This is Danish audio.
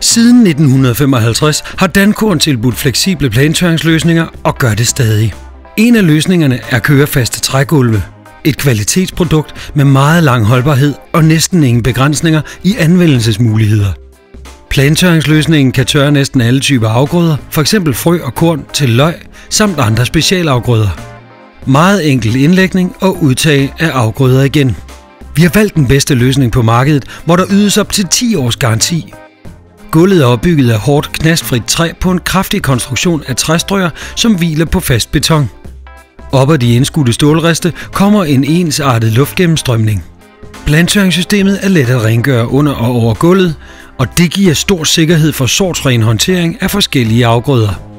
Siden 1955 har Dankorn tilbudt fleksible plantørringsløsninger og gør det stadig. En af løsningerne er kørefaste trægulve. Et kvalitetsprodukt med meget lang holdbarhed og næsten ingen begrænsninger i anvendelsesmuligheder. Plantørringsløsningen kan tørre næsten alle typer afgrøder, f.eks. frø og korn til løg, samt andre specialafgrøder. Meget enkel indlægning og udtag af afgrøder igen. Vi har valgt den bedste løsning på markedet, hvor der ydes op til 10 års garanti. Gulvet er opbygget af hårdt knastfrit træ på en kraftig konstruktion af træstrøger, som hviler på fast beton. Op ad de indskudte stålreste kommer en ensartet luftgennemstrømning. Plantøringssystemet er let at rengøre under og over gulvet, og det giver stor sikkerhed for sortsren håndtering af forskellige afgrøder.